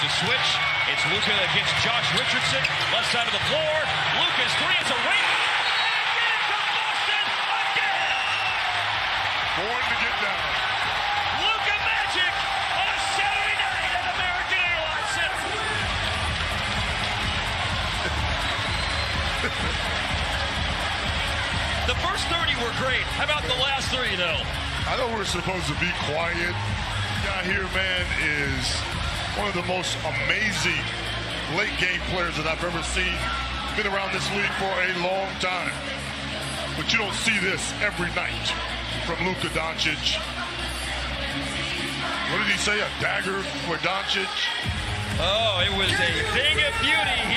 It's a switch. It's Luka against Josh Richardson. Left side of the floor. Luka's three. It's a win. Born to get down. Luka Magic on a Saturday night at American Airlines Center. the first 30 were great. How about the last three, though? I know we're supposed to be quiet. Guy here, man, is one of the most amazing late game players that I've ever seen. Been around this league for a long time. But you don't see this every night from Luka Doncic. What did he say? A dagger for Doncic? Oh, it was a thing of beauty.